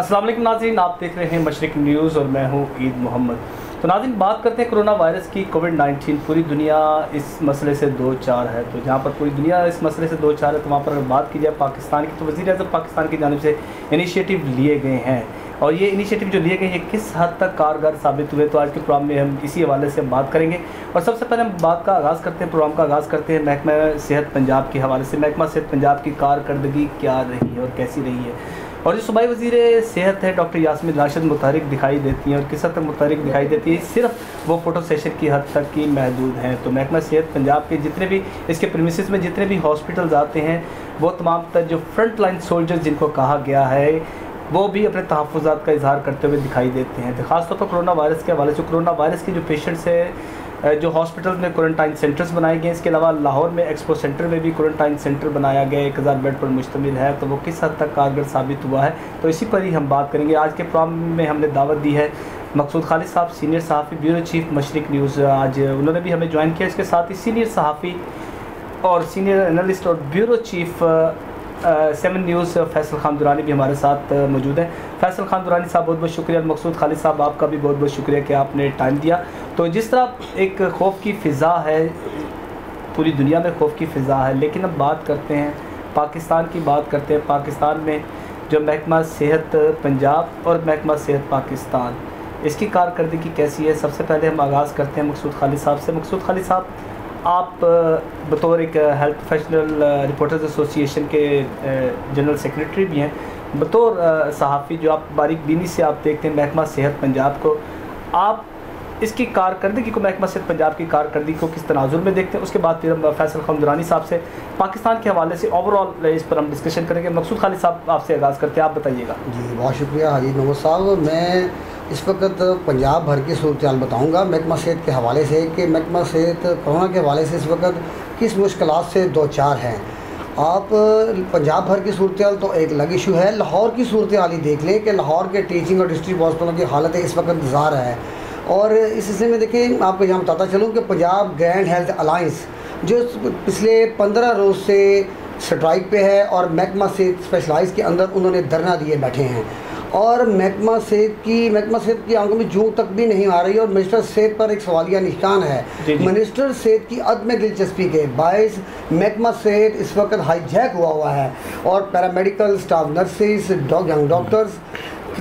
अस्सलाम वालेकुम नाज़रीन, आप देख रहे हैं मशरक न्यूज़ और मैं हूँ ईद मोहम्मद। तो नाजिन बात करते हैं कोरोना वायरस की कोविड 19 पूरी दुनिया इस मसले से दो चार है। तो जहाँ पर पूरी दुनिया इस मसले से दो चार है तो वहाँ पर अगर बात की जाए पाकिस्तान की तो वज़ी अजम पाकिस्तान की जानब से इनिशिएटिव लिए गए हैं। और ये इनिशिएटिव जो लिए गए हैं किस हद तक कारगर साबित हुए? तो आज के प्रोग्राम में हम इसी हवाले से बात करेंगे। और सबसे पहले हम बात का आगाज़ करते हैं, प्रोग्राम का आगाज़ करते हैं महकमा सेहत पंजाब के हवाले से। महकमा सेहत पंजाब की कारकर्दगी क्या रही है और कैसी रही है? और जो सूबाई वज़ीर सेहत है, डॉक्टर यासमिन राशद मुतहरिक दिखाई देती हैं और किस हद तक मुतहरिक दिखाई देती है, सिर्फ़ वो फ़ोटो सेशन की हद तक की महदूद हैं। तो महकमा सेहत पंजाब के जितने भी, इसके प्रीमिस में जितने भी हॉस्पिटल्स आते हैं, वो तमाम तर जो फ्रंट लाइन सोल्जर्स जिनको कहा गया है, वो भी अपने तहफ़ात का इजहार करते हुए दिखाई देते हैं। तो ख़ासतौर पर कोरोना वायरस के हवाले से, कोरोना वायरस के जो पेशेंट्स है जो हॉस्पिटल में क्वारंटाइन सेंटर्स बनाए गए इसके अलावा लाहौर में एक्सपो सेंटर में भी क्वारंटाइन सेंटर बनाया गया एक हज़ार बेड पर मुश्तमिल है। तो वो किस हद तक कारगर साबित हुआ है? तो इसी पर ही हम बात करेंगे। आज के प्रोग्राम में हमने दावत दी है मकसूद खालिद साहब, सीनियर सहाफ़ी, ब्यूरो चीफ मशरक न्यूज़। आज उन्होंने भी हमें ज्वाइन किया। इसके साथ ही सीनियर सहाफ़ी और सीनियर एनालिस्ट और bureau chief Seven News, Faisal Khan Durrani भी हमारे साथ मौजूद हैं। फैसल खान दुरानी साहब, बहुत बहुत शुक्रिया। मकसूद खालिद साहब, आपका भी बहुत बहुत शुक्रिया कि आपने टाइम दिया। तो जिस तरह एक खौफ की फ़िज़ा है, पूरी दुनिया में खौफ की फ़िज़ा है, लेकिन अब बात करते हैं, पाकिस्तान की बात करते हैं। पाकिस्तान में जो महकमा सेहत, पंजाब और महकमा सेहत पाकिस्तान, इसकी कारकर्दगी कैसी है? सबसे पहले हम आगाज़ करते हैं मकसूद खालिद साहब से। मकसूद खालिद साहब आप बतौर एक हेल्थ प्रोफेशनल रिपोर्टर्स एसोसिएशन के जनरल सेक्रेटरी भी हैं। बतौर सहाफ़ी जो आप बारीक बीनी से आप देखते हैं महकमा सेहत पंजाब को, आप इसकी कारकर्दगी को, महकमा सेहत पंजाब की कारकर्दगी को किस तनाजुर में देखते हैं? उसके बाद फिर हम फैसल खमदुरानी साहब से, पाकिस्तान के हवाले से ओवरऑल इस पर हम डिस्कशन करेंगे। मकसूद खालिद साहब आपसे आगाज़ करते हैं, आप बताइएगा। जी, बहुत शुक्रिया हाजी मोहम्मद साहब मैं इस वक्त पंजाब भर की सूरत बताऊँगा। महकमा सेहत के हवाले से कि महकमा सेहत, कोरोना के हवाले से इस वक्त किस मुश्किल से दो चार हैं। आप, पंजाब भर की सूरत तो एक अलग इशू है। लाहौर की सूरत हाल ही देख लें कि लाहौर के टीचिंग और डिस्ट्रिक्ट हॉस्पिटलों की हालत इस वक्त इंतज़ार है। और इस सिलसिले में देखें, आपको यहाँ बताता चलूँ कि पंजाब ग्रैंड हेल्थ अलाइंस जो पिछले पंद्रह रोज़ से स्ट्राइक पे है और महकमा से स्पेशलाइज के अंदर उन्होंने धरना दिए बैठे हैं। और महकमा सेहत की महकमा सेहत की आँखों में जू तक भी नहीं आ रही और मिनिस्टर सेहत पर एक सवालिया निशान है। मिनिस्टर सेहत की अदम दिलचस्पी के बायस महकमा सेहत इस वक्त हाईजैक हुआ हुआ है और पैरामेडिकल स्टाफ नर्सिस डॉग यंग डॉक्टर्स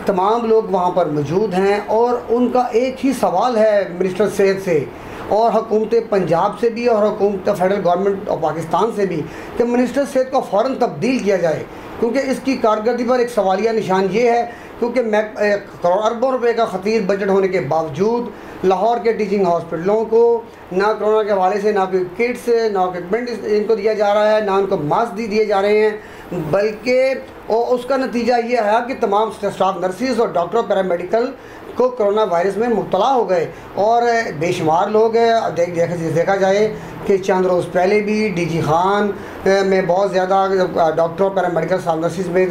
तमाम लोग वहाँ पर मौजूद हैं और उनका एक ही सवाल है मिनिस्टर सेहत से और हुकूमत पंजाब से भी और हुकूमत फेडरल गवर्नमेंट ऑफ़ पाकिस्तान से भी कि मिनिस्टर सेहत को फ़ौर तब्दील किया जाए। क्योंकि इसकी कारकर्दगी पर एक सवालिया निशान ये है, क्योंकि मैं अरबों रुपए का खतीर बजट होने के बावजूद लाहौर के टीचिंग हॉस्पिटलों को ना कोरोना के हवाले से, ना कोई किट्स ना इक्विपमेंट इनको दिया जा रहा है, ना उनको मास्क दी, दिए जा रहे हैं, बल्कि उसका नतीजा ये है कि तमाम स्टाफ नर्सिस और डॉक्टर पैरामेडिकल को कोरोना वायरस में मुबतला हो गए। और बेशुमार लोग देख, देख, देखा जाए कि चंद रोज़ पहले भी डी जी खान में बहुत ज़्यादा डॉक्टर पैरामेडिकल सामनसिस में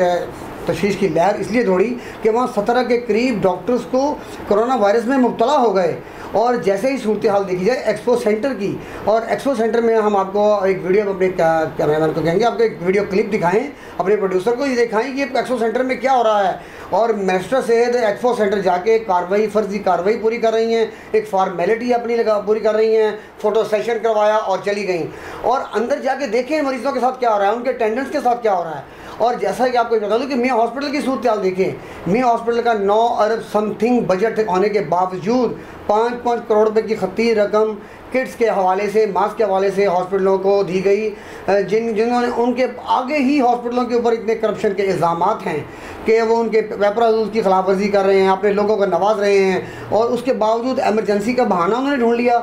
तशवीश की लहर इसलिए दौड़ी कि वहाँ सत्रह के करीब डॉक्टर्स को कोरोना वायरस में मुबतला हो गए। और जैसे ही सूरत हाल देखी जाए एक्सपो सेंटर की, और एक्सपो सेंटर में हम आपको एक वीडियो अपने कैमरामैन को कहेंगे, आपको एक वीडियो क्लिप दिखाएँ, अपने प्रोड्यूसर को ये दिखाएँ कि एक्सपो सेंटर में क्या हो रहा है। और मिनिस्टर सेहत एक्सपो सेंटर जाके कार्रवाई, फर्जी कार्रवाई पूरी कर रही हैं, एक फॉर्मेलिटी अपनी लगा पूरी कर रही हैं फ़ोटो सेशन करवाया और चली गई। और अंदर जाके देखें मरीज़ों के साथ क्या हो रहा है, उनके अटेंडेंस के साथ क्या हो रहा है। और जैसा कि आपको बता दूँ कि मियाँ हॉस्पिटल की सूरत देखें। मियाँ हॉस्पिटल का नौ अरब समथिंग बजट होने के बावजूद पाँच पाँच करोड़ रुपये की खती रकम किट्स के हवाले से, मास्क के हवाले से हॉस्पिटलों को दी गई। जिन, जिन्होंने उनके आगे ही हॉस्पिटलों के ऊपर इतने करप्शन के इल्ज़ाम हैं कि वो उनके पेपर रूल्स की खिलाफ वर्जी कर रहे हैं, अपने लोगों को नवाज़ रहे हैं और उसके बावजूद एमरजेंसी का बहाना उन्होंने ढूंढ लिया।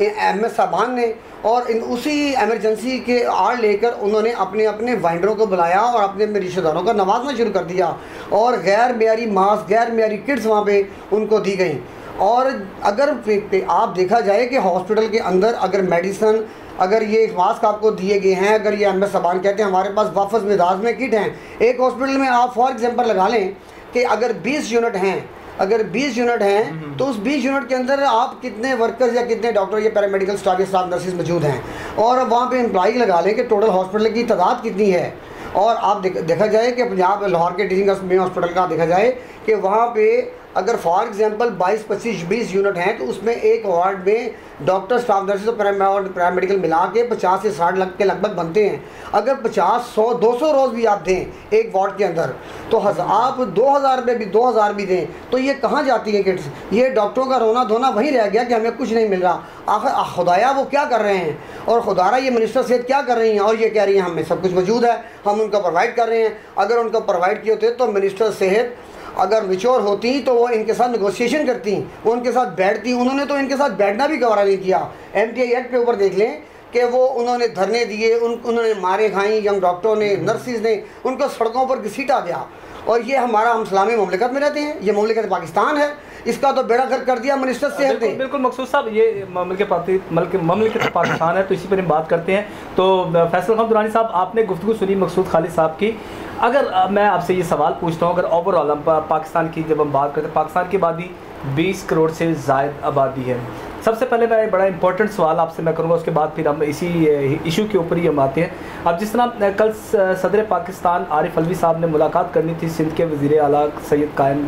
एम एस साहबान ने और इन उसी एमरजेंसी के आड़ लेकर उन्होंने अपने अपने वाइंडरों को बुलाया और अपने अपने रिश्तेदारों का नवाजना शुरू कर दिया। और गैर मेरी मास्क गैर मेरी किट्स वहाँ पे उनको दी गई। और अगर आप देखा जाए कि हॉस्पिटल के अंदर अगर मेडिसन अगर ये मास्क आपको दिए गए हैं, अगर ये एम एस सबान कहते हैं, हमारे पास वापस मिजाज में किट हैं। एक हॉस्पिटल में आप फॉर एग्ज़ाम्पल लगा लें कि अगर 20 यूनिट हैं अगर 20 यूनिट हैं हम्म। तो उस 20 यूनिट के अंदर आप कितने वर्कर्स या कितने डॉक्टर या पैरामेडिकल स्टाफ या स्टाफ नर्सेज मौजूद हैं और वहाँ पर एम्प्लॉई लगा लें कि टोटल हॉस्पिटल की तादाद कितनी है और आप देखा जाए कि पंजाब लाहौर के टीचिंग हॉस्पिटल का देखा जाए कि वहाँ पे अगर फॉर एग्जांपल 22 25 20 यूनिट हैं तो उसमें एक वार्ड में डॉक्टर स्टाफ नर्सेज और पैरामेडिकल मिला के 50 से 60 लाख के लगभग बनते हैं। अगर 50 100 200 रोज़ भी आप दें एक वार्ड के अंदर तो आप दो हज़ार रुपये भी दो हज़ार भी दें तो ये कहाँ जाती है किट्स? ये डॉक्टरों का रोना धोना वहीं रह गया कि हमें कुछ नहीं मिल रहा। आखिर खुदाया वो क्या कर रहे हैं? और खुदारा ये मिनिस्टर सेहत क्या कर रही हैं? और ये कह रही हैं हमें सब कुछ मौजूद है हम उनका प्रोवाइड कर रहे हैं। अगर उनका प्रोवाइड किए होते तो मिनिस्टर सेहत अगर मिच्योर होती तो वो इनके साथ निगोशिएशन करती वो उनके साथ बैठती। उन्होंने तो इनके साथ बैठना भी गवारा नहीं किया। एम टी आई एक्ट के ऊपर देख लें कि वो उन्होंने धरने दिए उन उन्होंने मारे खाई यंग डॉक्टरों ने नर्सिस ने उनको सड़कों पर घसीटा दिया। और ये हमारा हम सलामी ममलिकत में रहते हैं। ये ममलिकत पाकिस्तान है। इसका तो बेड़ा कर कर दिया मिनिस्टर से बिल्कुल, बिल्कुल मकसूद साहब ये ममलिकत पाकिस्तान है तो इसी पर हम बात करते हैं। तो फैसल खान दुरानी साहब आपने गुफ्तु सुनी मकसूद खालिद साहब की। अगर मैं आपसे ये सवाल पूछता हूँ अगर ओवरऑल हम पाकिस्तान की जब हम बात करते हैं पाकिस्तान की आबादी 20 करोड़ से जायद आबादी है। सबसे पहले मैं बड़ा इंपॉर्टेंट सवाल आपसे मैं करूँगा उसके बाद फिर हम इसी इशू के ऊपर ही हम आते हैं। अब जिस तरह कल सदर पाकिस्तान आरिफ अलवी साहब ने मुलाकात करनी थी सिंध के वज़ी अला सैद कायम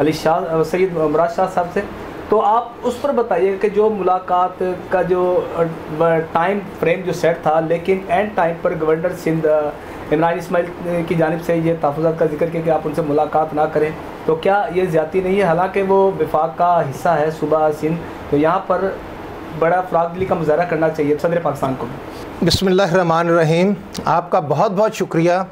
अली शाह सैद मराज शाह साहब से। तो आप उस पर बताइए कि जो मुलाकात का जो टाइम फ्रेम जो सेट था, लेकिन एंड टाइम पर गवर्नर सिंध इमरान इसमाइल की जानब से ये तहफ़ात का ज़िक्र किया कि आप उनसे मुलाकात ना करें तो क्या ये ज़्यादा नहीं है? हालाँकि वो विफाक का हिस्सा है सुबह सिंध तो यहाँ पर बड़ा फ्रागली का मुजाहरा करना चाहिए सदर पाकिस्तान को। भी बिसमीम आपका बहुत बहुत शुक्रिया।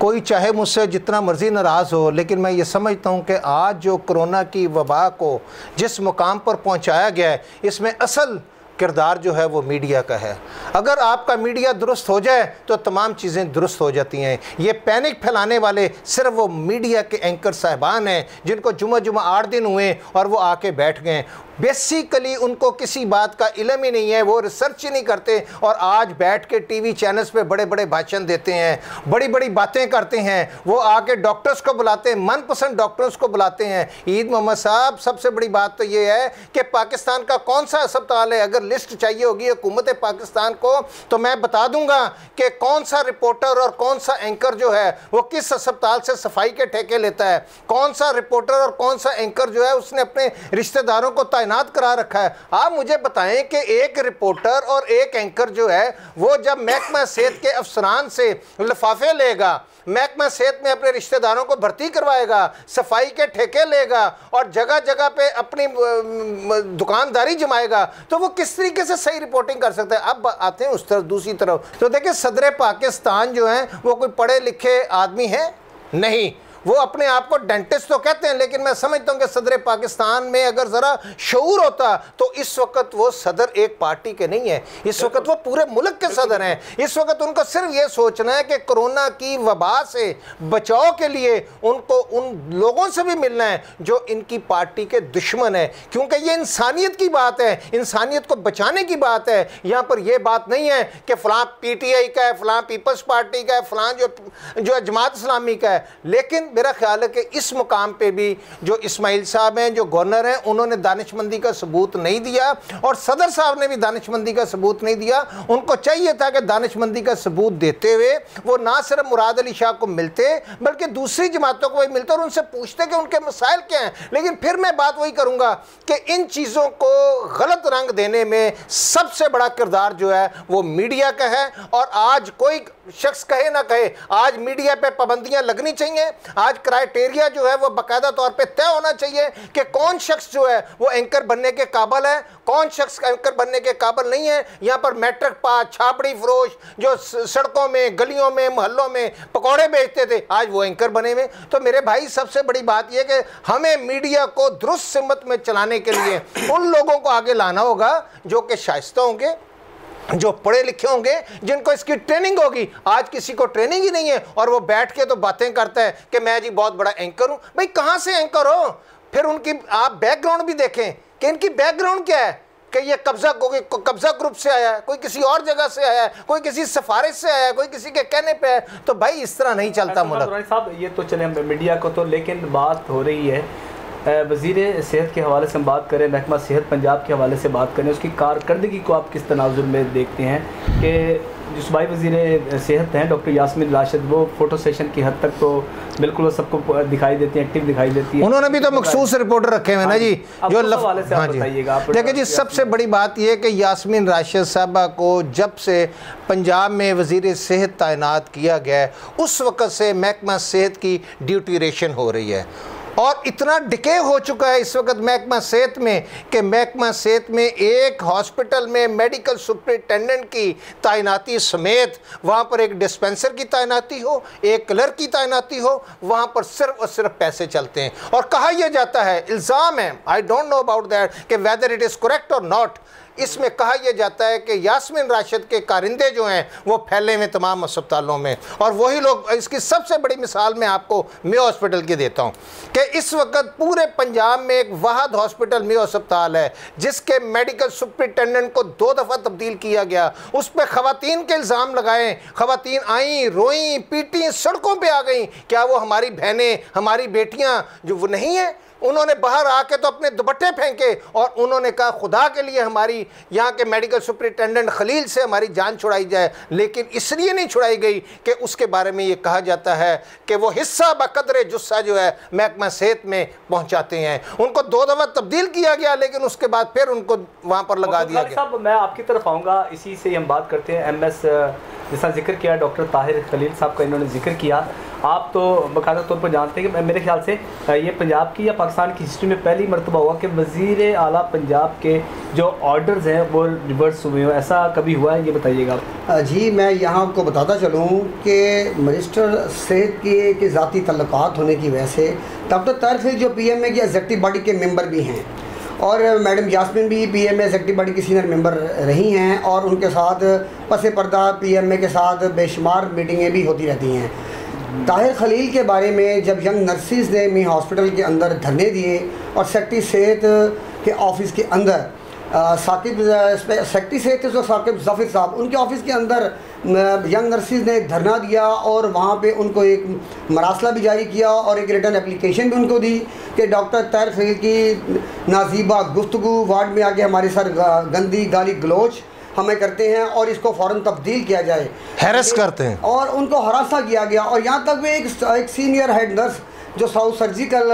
कोई चाहे मुझसे जितना मर्ज़ी नाराज़ हो, लेकिन मैं ये समझता हूँ कि आज जो कोरोना की वबा को जिस मुकाम पर पहुँचाया गया है, इसमें असल किरदार जो है वो मीडिया का है। अगर आपका मीडिया दुरुस्त हो जाए तो तमाम चीज़ें दुरुस्त हो जाती हैं। ये पैनिक फैलाने वाले सिर्फ़ वो मीडिया के एंकर साहबान हैं, जिनको जुमा जुमा आठ दिन हुए और वो आके बैठ गए। बेसिकली उनको किसी बात का इलम ही नहीं है, वो रिसर्च ही नहीं करते और आज बैठ के टीवी चैनल्स पे बड़े बड़े भाषण देते हैं बड़ी बड़ी बातें करते हैं, वो आके डॉक्टर्स को बुलाते हैं, मनपसंद डॉक्टर्स को बुलाते हैं। ईद मोहम्मद साहब, सबसे बड़ी बात तो ये है कि पाकिस्तान का कौन सा अस्पताल है? अगर लिस्ट चाहिए होगी हुकूमत पाकिस्तान को तो मैं बता दूँगा कि कौन सा रिपोर्टर और कौन सा एंकर जो है, वो किस अस्पताल से सफ़ाई के ठेके लेता है? कौन सा रिपोर्टर और कौन सा एंकर जो है, उसने अपने रिश्तेदारों को तैनात करा रखा है। आप मुझे बताएँ कि एक रिपोर्टर और एक एंकर जो है, वो जब महकमा सेहत के अफसरान से लिफाफे लेगा, महकमा सेहत में अपने रिश्तेदारों को भर्ती करवाएगा, सफ़ाई के ठेके लेगा और जगह जगह पे अपनी दुकानदारी जमाएगा तो वो किस तरीके से सही रिपोर्टिंग कर सकता है? अब आते हैं उस तरफ़, दूसरी तरफ़। तो देखिए, सदर पाकिस्तान जो है, वो कोई पढ़े लिखे आदमी है? नहीं। वो अपने आप को डेंटिस्ट तो कहते हैं लेकिन मैं समझता हूँ कि सदर पाकिस्तान में अगर ज़रा शूर होता तो इस वक्त वो सदर एक पार्टी के नहीं है। इस वक्त वो पूरे मुल्क के सदर हैं। इस वक्त उनको सिर्फ़ ये सोचना है कि कोरोना की वबा से बचाव के लिए उनको उन लोगों से भी मिलना है जो इनकी पार्टी के दुश्मन है। क्योंकि ये इंसानियत की बात है इंसानियत को बचाने की बात है। यहाँ पर यह बात नहीं है कि फ़लाँ पी टी आई का है फ़लाँ पीपल्स पार्टी का है फ़लाँ जो जो जमात इस्लामी का है। लेकिन मेरा ख्याल है कि इस मुकाम पे भी जो इस्माइल साहब हैं, जो गवर्नर हैं, उन्होंने दानिशमंदी का सबूत नहीं दिया और सदर साहब ने भी दानिशमंदी का सबूत नहीं दिया। उनको चाहिए था कि दानिशमंदी का सबूत देते हुए वो ना सिर्फ़ मुराद अली शाह को मिलते, बल्कि दूसरी जमातों को भी मिलते और उनसे पूछते कि उनके मसाइल क्या हैं। लेकिन फिर मैं बात वही करूँगा कि इन चीज़ों को गलत रंग देने में सबसे बड़ा किरदार जो है वो मीडिया का है और आज कोई शख्स कहे ना कहे, आज मीडिया पे पाबंदियाँ लगनी चाहिए आज क्राइटेरिया जो है वो बाकायदा तौर पे तय होना चाहिए कि कौन शख्स जो है वो एंकर बनने के काबल है, कौन शख्स एंकर बनने के काबल नहीं है। यहाँ पर मैट्रिक पास, छापड़ी, फरोश, जो सड़कों में, गलियों में मोहल्लों में पकौड़े बेचते थे, आज वो एंकर बने हुए। तो मेरे भाई, सबसे बड़ी बात यह कि हमें मीडिया को दुरुस्त सिमत में चलाने के लिए उन लोगों को आगे लाना होगा जो कि शाइस्ता होंगे। जो पढ़े लिखे होंगे जिनको इसकी ट्रेनिंग होगी आज किसी को ट्रेनिंग ही नहीं है और वो बैठ के तो बातें करता है कि मैं जी बहुत बड़ा एंकर हूँ। भाई कहाँ से एंकर हो? फिर उनकी आप बैकग्राउंड भी देखें कि इनकी बैकग्राउंड क्या है? कि ये कब्जा कब्जा ग्रुप से आया है कोई किसी और जगह से आया है कोई किसी सिफारिश से आया है कोई किसी के कहने पे है। तो भाई इस तरह नहीं चलता मुल्क। साहब ये तो चले मीडिया को तो लेकिन बात हो रही है वज़ी सेहत के हवाले से हम बात करें महकमा सेहत पंजाब के हवाले से बात करें उसकी कारकर्दगी को आप किस तनाजुर में देखते हैं? कि जो सूबाई वज़ीर सेहत हैं डॉक्टर यासमिन राशिद वो फ़ोटो सेशन की हद तक तो बिल्कुल वो सबको दिखाई देती है एक्टिव दिखाई देती है। उन्होंने भी तो मखसूस रिपोर्टर रखे हुए ना हाँ जी। जो लफ... हवाले से हाँ जी। बताइएगा, आप देखिए जी सबसे बड़ी बात यह है कि यासमिन राशिद साहबा को जब से पंजाब में वज़ीर सेहत तैनात किया गया है उस वक़्त से महकमा सेहत की ड्यूटीरेशन हो रही है। और इतना डिके हो चुका है इस वक्त महकमा सेहत में कि महकमा सेहत में एक हॉस्पिटल में मेडिकल सुपरिटेंडेंट की तैनाती समेत वहाँ पर एक डिस्पेंसर की तैनाती हो, एक क्लर्क की तैनाती हो, वहाँ पर सिर्फ़ और सिर्फ़ पैसे चलते हैं। और कहा यह जाता है, इल्ज़ाम है I don't know about that कि वेदर इट इज़ करेक्ट और नॉट इसमें कहा यह जाता है कि यासमिन राशिद के कारिंदे जो हैं, वो फैले हुए तमाम अस्पतालों में। और वही लोग, इसकी सबसे बड़ी मिसाल मैं आपको मे हॉस्पिटल की देता हूँ कि इस वक्त पूरे पंजाब में एक वाहद हॉस्पिटल मे अस्पताल है, जिसके मेडिकल सुपरिटेंडेंट को दो दफ़ा तब्दील किया गया। उस पर ख़वातीन के इल्ज़ाम लगाए, ख़वातीन आई, रोई, पीटी, सड़कों पर आ गई। क्या वो हमारी बहनें, हमारी बेटियाँ, जो वो नहीं हैं उन्होंने बाहर आके तो अपने दुपट्टे फेंके और उन्होंने कहा खुदा के लिए हमारी यहाँ के मेडिकल सुपरिटेंडेंट खलील से हमारी जान छुड़ाई जाए। लेकिन इसलिए नहीं छुड़ाई गई कि उसके बारे में ये कहा जाता है कि वो हिस्सा बकदर जुस्सा जो है महकमा सेहत में पहुँचाते हैं। उनको दो दफ़ा तब्दील किया गया लेकिन उसके बाद फिर उनको वहाँ पर लगा दिया गया। साहब मैं आपकी तरफ़ आऊँगा इसी से हम बात करते हैं। एम एस जैसा ज़िक्र किया डॉक्टर ताहिर खलील साहब का इन्होंने ज़िक्र किया। आप तो बाकायदा तौर पर जानते हैं कि मेरे ख्याल से ये पंजाब की या पाकिस्तान की हिस्ट्री में पहली मरतबा हुआ कि वज़ी अला पंजाब के जो ऑर्डर्स हैं, वो रिवर्स हुए हो। ऐसा कभी हुआ है? ये बताइएगा जी, मैं यहाँ आपको बताता चलूँ कि मिनिस्टर सेहत के के ज़ाती तल्लक़ात होने की वजह से डॉक्टर तारफिल जो पी एम ए की एग्जेक्टिव बॉडी के मेंबर भी हैं। और मैडम यासमिन भी पी एम एग्जेक्टिव बॉडी की सीनियर मेंबर रही हैं और उनके साथ पस पर्दा पी एम ए के साथ बेशुमार मीटिंगें भी होती रहती हैं। ताहिर खलील के बारे में जब यंग नर्सिस ने मी हॉस्पिटल के अंदर धरने दिए और सेक्रेटरी सेहत के ऑफ़िस के अंदर साकिब सेक्रेटरी सेहत थे साकिब जफ़िर साहब, उनके ऑफ़िस के अंदर यंग नर्सिस ने धरना दिया और वहाँ पे उनको एक मरासला भी जारी किया और एक रिटर्न एप्लीकेशन भी उनको दी कि डॉक्टर तैर फील की नाजीबा गुफ्तु वार्ड में आके हमारे सर गंदी गाली गलोच हमें करते हैं और इसको फ़ौर तब्दील किया जाए। हैरस करते हैं। और उनको हरासा किया गया। और यहाँ तक भी एक, एक सीनियर हेड नर्स जो साउथ सर्जिकल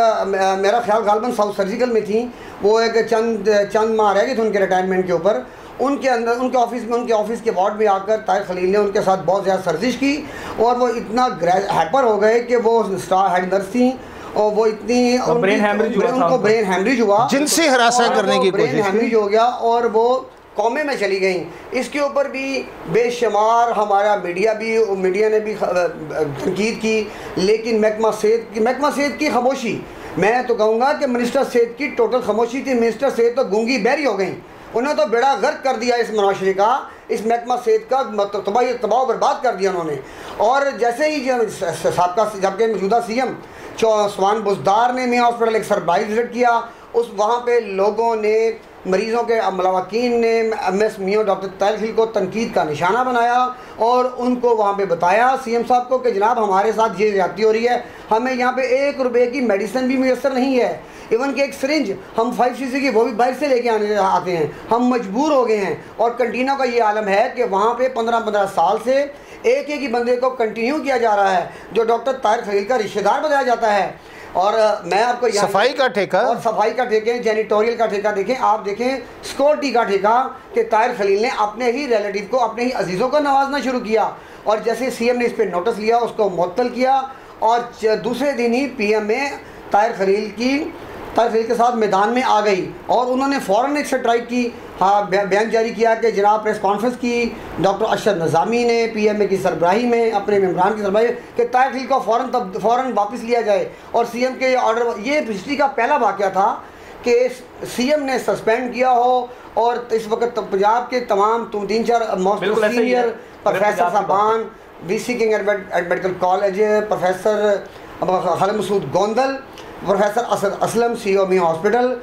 मेरा ख्याल गालबन साउथ सर्जिकल में थी वो एक चंद चंद माह रह गए थे उनके रिटायरमेंट के ऊपर। उनके अंदर उनके ऑफ़िस में उनके ऑफ़िस के वार्ड में आकर तार खलील ने उनके साथ बहुत ज़्यादा सर्जिश की और वो इतना हैपर हो गए कि वो स्टार हेड नर्स थी और वो इतनी ब्रेन उनको ब्रेन हैमरेज हुआ। जिनसे हरासा करने की ब्रेन हैमरेज हो गया और वो कौमे में चली गई। इसके ऊपर भी बेशुमार हमारा मीडिया भी, मीडिया ने भी तनकीद की। लेकिन महकमा सेहत की, महकमा सेहत की खामोशी। मैं तो कहूँगा कि मिनिस्टर सेहत की टोटल खामोशी थी। मिनिस्टर सेहत तो गूँगी बहरी हो गई। उन्होंने तो बेड़ा गर्क कर दिया इस माशरे का, इस महकमा सेहत का तबाह तबाह बर्बाद कर दिया उन्होंने। और जैसे ही सबका जबकि मौजूदा सी एम स्वान बुजदार ने मियाँ हॉस्पिटल एक सरप्राइज़ विज़िट किया। उस, वहाँ पर लोगों ने मरीज़ों के मलवाकिन ने एम एस मियो डॉक्टर तैलखिल को तनकीद का निशाना बनाया और उनको वहाँ पे बताया सी एम साहब को कि जनाब हमारे साथ ये ज्यादती हो रही है, हमें यहाँ पे एक रुपये की मेडिसिन भी मैसर नहीं है। इवन कि एक सरिंज, हम फाइव सी सी की, वो भी बाहर से लेके आने आते हैं। हम मजबूर हो गए हैं और कंटीनों का ये आलम है कि वहाँ पे पंद्रह पंद्रह साल से एक एक ही बंदे को कंटिन्यू किया जा रहा है, जो डॉक्टर तार खलील का रिश्तेदार बताया जाता है। और मैं आपको सफ़ाई का ठेका? और सफ़ाई का ठेके जेनिटोरियल का ठेका देखें आप देखें सिक्योरिटी का ठेका कि तायर खलील ने अपने ही रिलेटिव को अपने ही अजीज़ों को नवाजना शुरू किया। और जैसे सीएम ने इस पर नोटिस लिया उसको मअतल किया और दूसरे दिन ही पीएम में तायर खलील की तायर खलील के साथ मैदान में आ गई और उन्होंने फ़ौर एक स्ट्राइक की बयान जारी किया कि जनाब प्रेस कॉन्फ्रेंस की डॉक्टर अशरफ नज़ामी ने पी एम ए की सरबराही में अपने मम्बरान की सरबराही कि तारीख को फ़ौर तब फ़ौर वापस लिया जाए। और सी एम के ऑर्डर ये हिस्ट्री का पहला वाक़ था कि सी एम ने सस्पेंड किया हो और इस वक्त पंजाब के तमाम तुम तीन चार senior professor साहबान V C King medical college professor खल Masood Gondal professor Asad Aslam C O Mayo hospital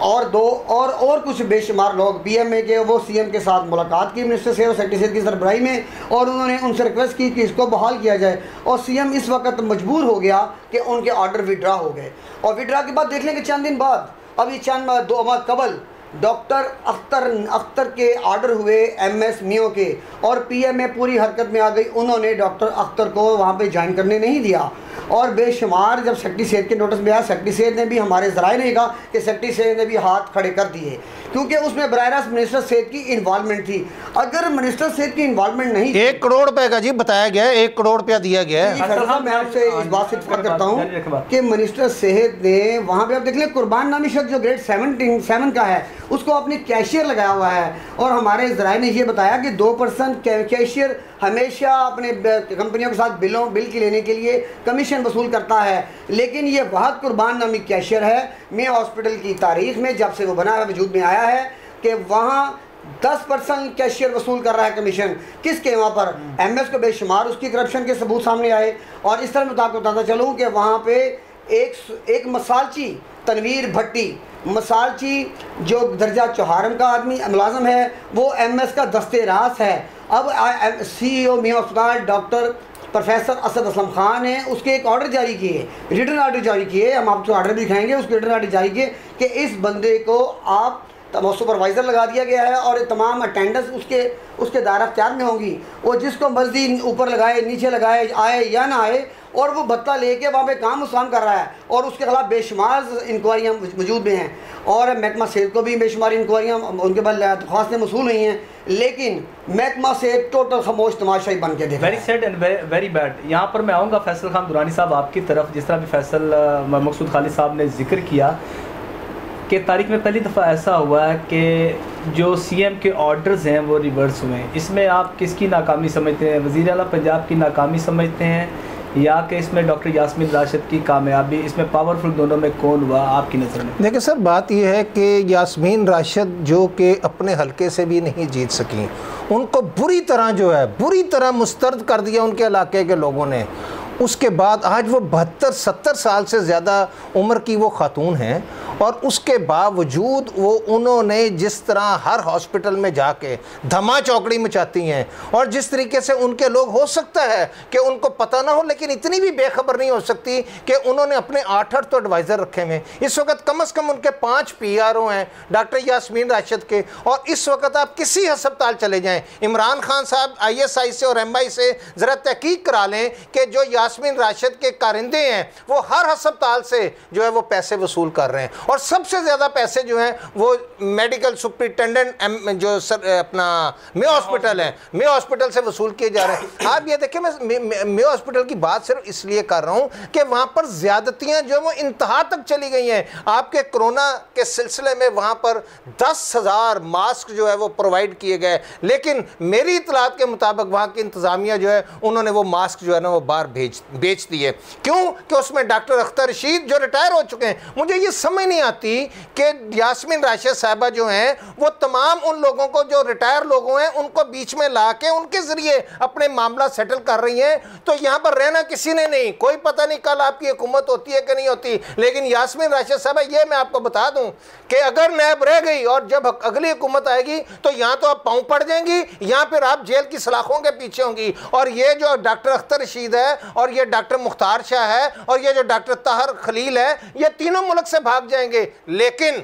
और दो, और और कुछ बेशुमार लोग पी एम ए के वो सी एम के साथ मुलाकात की मिनिस्टर सेवा सेक्रेटरी की सरबराही में, और उन्होंने उनसे रिक्वेस्ट की कि इसको बहाल किया जाए। और सी एम इस वक्त मजबूर हो गया कि उनके ऑर्डर विड्रा हो गए। और विड्रा के बाद देख लेंगे चंद दिन बाद। अभी चंद, दो कबल डॉक्टर अख्तर अख्तर के ऑर्डर हुए एम एस मियो के और पीएमए पूरी हरकत में आ गई। उन्होंने डॉक्टर अख्तर को वहाँ पे ज्वाइन करने नहीं दिया। और बेशुमार जब सेक्रेटरी सेहत के नोटिस में आया सेक्रेटरी सेहत ने भी हमारे जराए ने कहा कि सेक्रेटरी सेहत ने भी हाथ खड़े कर दिए। क्योंकि उसमें बर रास्त मिनिस्टर सेहत की इन्वॉल्वमेंट थी। अगर मिनिस्टर सेहत की इन्वॉल्वमेंट नहीं एक करोड़ रुपए का जी बताया गया एक करोड़ रुपया दिया गया है। मैं आपसे इस बात से इतफाक करता हूँ कि मिनिस्टर सेहत ने वहाँ पे आप देख लें कुर्बान नामी शख्स जो ग्रेड सेवन सेवन का है उसको अपनी कैशियर लगाया हुआ है। और हमारे जराए ने यह बताया कि दो परसेंट कैशियर हमेशा अपने कंपनियों के साथ बिलों, बिल की लेने के लिए कमीशन वसूल करता है। लेकिन ये बहुत कुर्बान नामी कैशियर है। मे हॉस्पिटल की तारीख में जब से वो बना है, वजूद में आया है कि वहाँ दस परसेंट कैशियर वसूल कर रहा है कमीशन किसके? वहाँ पर एम एस को बेशुमार उसकी करप्शन के सबूत सामने आए। और इस तरह मैं आपको बताता चलूँ कि वहाँ पे एक एक मसालची तनवीर भट्टी, मसालची जो दर्जा चौहारम का आदमी, मुलाजम है, वो एम एस का दस्ते रास है। अब सी ओ मियाँ अस्पताल, डॉक्टर प्रोफेसर असद असलम खान ने उसके एक ऑर्डर जारी किए रिटर्न ऑर्डर जारी किए हम आपको ऑर्डर दिखाएँगे उसके रिटर्न ऑर्डर जारी किए कि इस बंदे को आप सुपरवाइज़र लगा दिया गया है और तमाम अटेंडेंस उसके उसके दायरा अख्तियार में होंगी। वो जिसको मर्ज़ी ऊपर लगाए, नीचे लगाए, आए या ना आए और वो भत्ता लेके वहाँ पे काम उस कर रहा है। और उसके खिलाफ बेशुमार इंक्वायरियाँ मौजूद में हैं। और महकमा सेहत को भी बेशुमार इंक्वायरियाँ उनके बाद दरख्वास्तें मसूल हुई हैं। लेकिन महकमा से टोटल खामोश तमाशाई बन के देख very sad and very bad यहाँ पर मैं आऊँगा फैसल खान दुरानी साहब आपकी तरफ़ जिस तरह भी फैसल मकसूद खालिद साहब ने ज़िक्र किया कि तारीख में पहली दफ़ा ऐसा हुआ है कि जो सीएम के ऑर्डर्स हैं वो रिवर्स हुए हैं। इसमें आप किसकी नाकामी समझते हैं? वज़ी अला पंजाब की नाकामी समझते हैं? या कि इसमें डॉक्टर यासमिन राशिद की कामयाबी, इसमें पावरफुल दोनों में कौन हुआ, आपकी नज़र में? देखिए सर, बात यह है कि यासमीन राशिद जो कि अपने हलके से भी नहीं जीत सकें, उनको बुरी तरह जो है, बुरी तरह मुस्तरद कर दिया उनके इलाके के लोगों ने। उसके बाद आज वो बहत्तर, सत्तर साल से ज़्यादा उम्र की वो खातून हैं और उसके बावजूद वो उन्होंने जिस तरह हर हॉस्पिटल में जाके धमा चौकड़ी मचाती हैं और जिस तरीके से उनके लोग, हो सकता है कि उनको पता ना हो, लेकिन इतनी भी बेखबर नहीं हो सकती कि उन्होंने अपने आठ आठ तो एडवाइज़र रखे हुए इस वक्त कम अज़ कम उनके पाँच पी आर ओ हैं, डॉक्टर यासमीन राशिद के, और इस वक्त आप किसी हस्पताल चले जाएँ। इमरान खान साहब आई एस आई से और एम आई से ज़रा तहकीक करा लें कि जो यासमीन राशिद के कारिंदे हैं वो हर हस्पताल से जो है वो पैसे वसूल कर रहे हैं। और सबसे ज़्यादा पैसे जो हैं वो मेडिकल सुप्रिटेंडेंट जो सर अपना मे हॉस्पिटल है मे हॉस्पिटल से वसूल किए जा रहे हैं। आप ये देखें मैं मे हॉस्पिटल की बात सिर्फ़ इसलिए कर रहा हूँ कि वहाँ पर ज़्यादतियाँ जो है वो इंतहा तक चली गई हैं। आपके कोरोना के सिलसिले में वहाँ पर दस हज़ार मास्क जो है वो प्रोवाइड किए गए। लेकिन मेरी इतलात के मुताबिक वहाँ की इंतज़ामिया जो है उन्होंने वो मास्क जो है ना वो बाहर भेज बेच दिए। क्यों? कि उसमें डॉक्टर अख्तर रशीद जो रिटायर हो चुके हैं, मुझे ये समझ नहीं आती कि यासमिन राशिद साहबा जो हैं, वो तमाम उन लोगों को, जो रिटायर लोगों हैं, उनको बीच में ला के उनके ज़रिए अपने मामला सेटल कर रही हैं। तो यहाँ पर रहना किसी ने नहीं। कोई पता नहीं कल आपकी हुकूमत होती है कि नहीं होती। लेकिन यासमिन राशिद साहबा, ये मैं आपको बता दूँ कि अगर नैब रह गई और जब अगली हुकूमत आएगी तो यहाँ तो आप पाँव पड़ जाएँगी या फिर आप जेल की सलाखों के पीछे होंगी। और ये जो डॉक्टर अख्तर रशीद है और ये डॉक्टर मुख्तार शाह है और ये जो डॉक्टर ताहर खलील है, ये तीनों मुल्क से भाग जाएँगे। लेकिन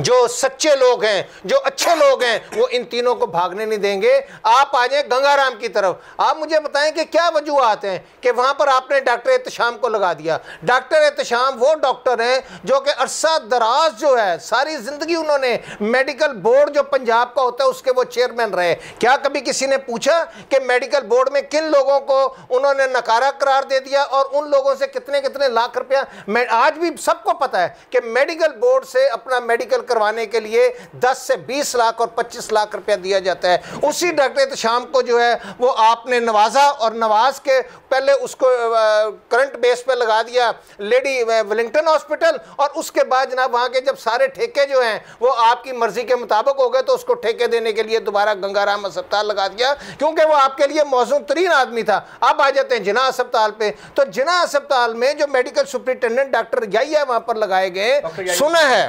जो सच्चे लोग हैं, जो अच्छे लोग हैं, वो इन तीनों को भागने नहीं देंगे। आप आ जाए गंगाराम की तरफ़। आप मुझे बताएँ कि क्या वजूहत हैं कि वहाँ पर आपने डॉक्टर एहतशाम को लगा दिया। डॉक्टर एहतशाम वो डॉक्टर हैं जो कि अरसा दराज जो है, सारी ज़िंदगी उन्होंने मेडिकल बोर्ड जो पंजाब का होता है, उसके वो चेयरमैन रहे। क्या कभी किसी ने पूछा कि मेडिकल बोर्ड में किन लोगों को उन्होंने नकारा करार दे दिया और उन लोगों से कितने कितने लाख रुपया? आज भी सबको पता है कि मेडिकल बोर्ड से अपना मेडिकल मेडिकल करवाने के लिए 10 से 20 लाख और 25 लाख रुपया दिया जाता है। उसी डॉक्टर शाम को जो है वो आपने नवाजा और नवाज़ के पहले उसको करंट बेस पे लगा दिया लेडी वेलिंगटन हॉस्पिटल और उसके बाद जनाब वहाँ के जब सारे ठेके जो हैं वो आपकी मर्ज़ी के मुताबिक हो गए तो उसको ठेके देने के लिए दोबारा गंगाराम अस्पताल लगा दिया क्योंकि वो आपके लिए मौजूद तरीन आदमी था। अब आ जाते हैं जिना अस्पताल पे। तो जिना अस्पताल में जो मेडिकल सुप्रिंटेंडेंट डॉक्टर यही है वहाँ पर लगाए गए सुना है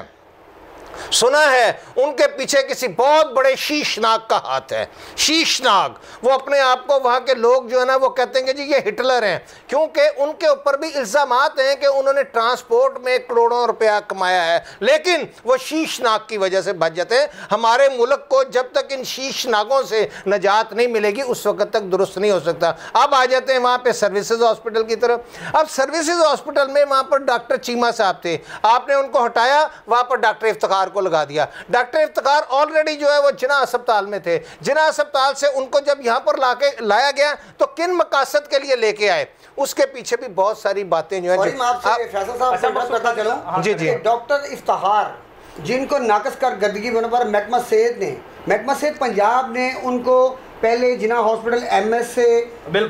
सुना है, उनके पीछे किसी बहुत बड़े शीशनाग का हाथ है। शीशनाग, वो अपने आप को वहाँ के लोग जो है ना, वो कहते हैं कि जी, ये हिटलर हैं। क्योंकि उनके ऊपर भी इल्ज़ाम हैं कि उन्होंने ट्रांसपोर्ट में करोड़ों रुपया कमाया है। लेकिन वो शीशनाग की वजह से बच जाते हैं। हमारे मुल्क को जब तक इन शीशनागों से नजात नहीं मिलेगी, उस वक्त तक दुरुस्त नहीं हो सकता। अब आ जाते हैं वहाँ पर सर्विसेज़ हॉस्पिटल की तरफ़। अब सर्विसेज़ हॉस्पिटल में वहाँ पर डॉक्टर चीमा साहब थे। आपने उनको हटाया, वहाँ पर डॉक्टर इफ्तार को लगा दिया। डॉक्टर इफ्तार ऑलरेडी जो है वो जिना अस्पताल में थे। जिना अस्पताल से उनको जब यहाँ पर ला के लाया गया तो किन मकासद के लिए लेके आए? उसके पीछे भी बहुत सारी बातें जो है अच्छा, हाँ, जी जी। डॉक्टर इफ्तार जिनको नाकस कर गदगी होने पर महकमा सेहत ने महकमा सेहत पंजाब ने उनको पहले जिना हॉस्पिटल एमएस से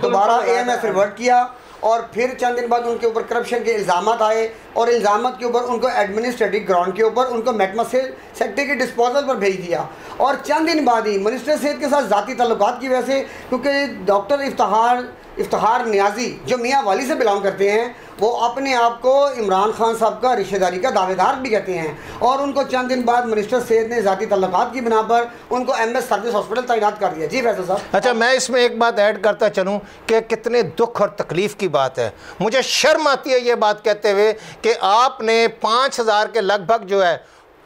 दोबारा एएमएस रिवर्ट किया। और फिर चंद दिन बाद उनके ऊपर करप्शन के इल्ज़ाम आए और इल्ज़ाम के ऊपर उनको एडमिनिस्ट्रेटिव ग्राउंड के ऊपर उनको महकमा से सेक्टर के डिस्पोजल पर भेज दिया। और चंद दिन बाद ही मिनिस्टर सेहत के साथ ज़ाती तल्लुक की वजह से, क्योंकि डॉक्टर इफ्तार इफ्तार न्याजी जो मियाँ वाली से बिलोंग करते हैं वो अपने आप को इमरान खान साहब का रिश्तेदारी का दावेदार भी कहते हैं। और उनको चंद दिन बाद मिनिस्टर सैद ने ज़ाती तल्लक की बिना पर उनको एम एस सर्विस हॉस्पिटल तैनात कर दिया। जी फैसल साहब। अच्छा मैं इसमें एक बात ऐड करता चलूँ कि कितने दुख और तकलीफ़ की बात है। मुझे शर्म आती है ये बात कहते हुए कि आपने पाँच हज़ार के लगभग जो है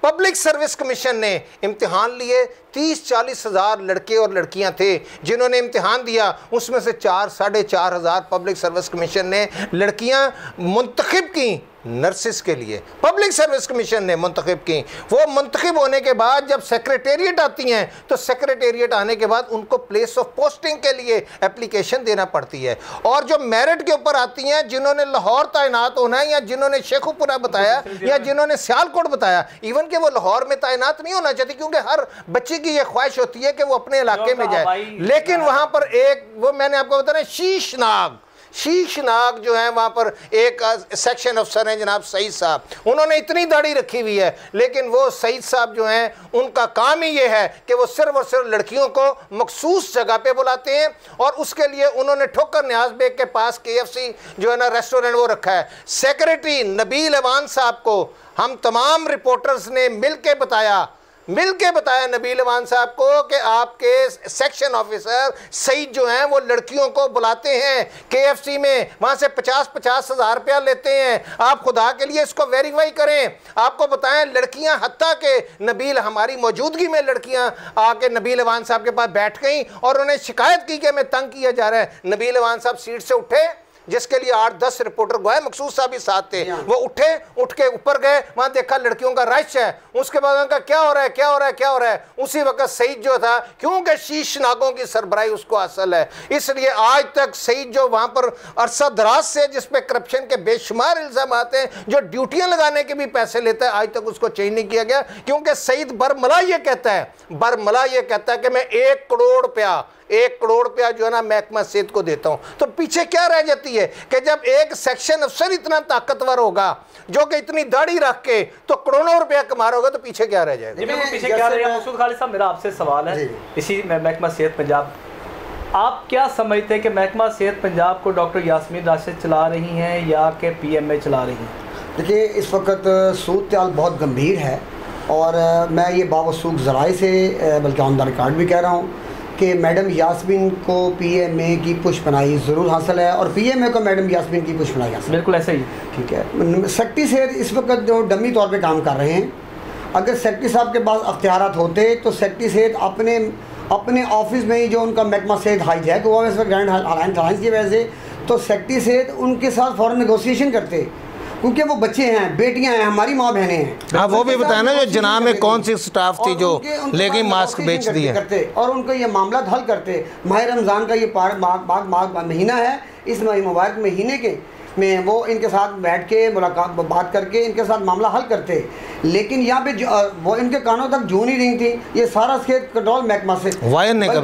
पब्लिक सर्विस कमीशन ने इम्तिहान लिए तीस चालीस हज़ार लड़के और लड़कियाँ थे, जिन्होंने इम्तिहान दिया। उसमें से चार, साढ़े चार हज़ार पब्लिक सर्विस कमीशन ने लड़कियाँ मुंतखब की। नर्सिस के लिए पब्लिक सर्विस कमीशन ने मंतखब की। वो मंतखब होने के बाद जब सेक्रेटेरिएट आती हैं तो सेक्रेटेरिएट आने के बाद उनको प्लेस ऑफ़ पोस्टिंग के लिए एप्लीकेशन देना पड़ती है। और जो मेरिट के ऊपर आती हैं जिन्होंने लाहौर तैनात होना है या जिन्होंने शेखुपुरा बताया या जिन्होंने सियालकोट बताया इवन कि वो लाहौर में तैनात नहीं होना चाहती क्योंकि हर बच्चे की ये ख्वाहिश होती है कि वो अपने इलाके में जाए। लेकिन वहाँ पर एक वो मैंने आपको बताया शीशनाग शीशनाग जो है वहाँ पर एक सेक्शन अफसर हैं जनाब सईद साहब। उन्होंने इतनी दाढ़ी रखी हुई है, लेकिन वो सईद साहब जो हैं, उनका काम ही ये है कि वो सिर्फ़ और सिर्फ़ लड़कियों को मखसूस जगह पे बुलाते हैं और उसके लिए उन्होंने ठोकर न्याज बेग के पास के जो है ना रेस्टोरेंट वो रखा है। सेक्रेटरी नबील अवान साहब को हम तमाम रिपोर्टर्स ने मिल के बताया मिल के बताया नबील अमान साहब को कि आपके सेक्शन ऑफिसर सईद जो हैं, वो लड़कियों को बुलाते हैं केएफसी में। वहाँ से पचास पचास हज़ार रुपया लेते हैं। आप खुदा के लिए इसको वेरीफाई करें। आपको बताएँ, लड़कियाँ हत्या के नबील, हमारी मौजूदगी में लड़कियाँ आके नबील अवान साहब के पास बैठ गई और उन्हें शिकायत की कि हमें तंग किया जा रहा है। नबील अवान साहब सीट से उठे जिसके लिए आठ दस रिपोर्टर गए मकसूद साहब भी साथ थे। वो उठे, उठ के ऊपर गए, वहाँ देखा लड़कियों का रश है। उसके बाद उनका क्या हो रहा है, क्या हो रहा है, क्या हो रहा है? उसी वक्त सईद जो था क्योंकि शीश नागों की सरबराही, उसको हासिल है। इसलिए आज तक सईद जो वहाँ पर अरसा दराज से जिसपे करप्शन के बेशुमार इल्ज़ाम आते हैं, जो ड्यूटियाँ लगाने के भी पैसे लेता है, आज तक उसको चेंज नहीं किया गया। क्योंकि सईद बरमला ये कहता है, बरमला ये कहता है कि मैं एक करोड़ रुपया एक करोड़ रुपया जो है ना महकमा सेहत को देता हूँ। तो पीछे क्या रह जाती है कि जब एक सेक्शन अफसर इतना ताकतवर होगा जो कि इतनी दाढ़ी रख के तो करोड़ों रुपया कमा रहा होगा तो पीछे क्या रह जाएगा? पीछे क्या मसूद खालिद साहब मेरा आपसे सवाल है। इसी महकमा सेहत पंजाब। आप क्या समझते हैं कि महकमा सेहत पंजाब को डॉक्टर यासमीन राशिद चला रही हैं या कि पीएमए चला रही हैं? देखिए इस वक्त सूरत बहुत गंभीर है और मैं ये बावसूख ज़राए से बल्कि ऑन द रिकॉर्ड भी कह रहा हूँ। कि मैडम यासमीन को पीएमए की पुष्प बनाई ज़रूर हासिल है और पीएमए को मैडम यासमीन की पुष्प बनाई हासिल बिल्कुल ऐसा ही। ठीक है। सेक्रेटरी से इस वक्त जो डमी तौर पे काम कर रहे हैं अगर सेक्रेटरी साहब के पास अख्तियार होते तो सेक्रेटरी सेहत अपने अपने ऑफ़िस में ही जो उनका महकमा सेहत हाई जैक हुआ है इस वक्त ग्रैंड अलायंस की वजह से तो सेक्रेटरी सेहत उनके साथ फ़ौर नेगोशिएशन करते। क्योंकि वो बच्चे हैं बेटियाँ हैं हमारी माँ बहने हैं। हाँ वो भी बताया ना जो जना में कौन सी स्टाफ थी जो लेकिन मास्क बेच दिए? करते और उनको ये मामला हल करते। माह रमज़ान का ये महीना है इस मुबारक महीने के में वो इनके साथ बैठ के मुलाकात बात करके इनके साथ मामला हल करते। लेकिन यहाँ पे वो इनके कानों तक जू नहीं रही थी। ये सारा कंट्रोल महकमा से।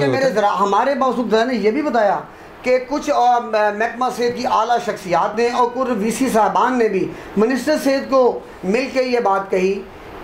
मेरे हमारे बावजूद ने ये भी बताया कि कुछ महकमा सेहत की आला शख्सियात ने और कुछ वी सी साहबान ने भी मिनिस्टर सेहत को मिल के ये बात कही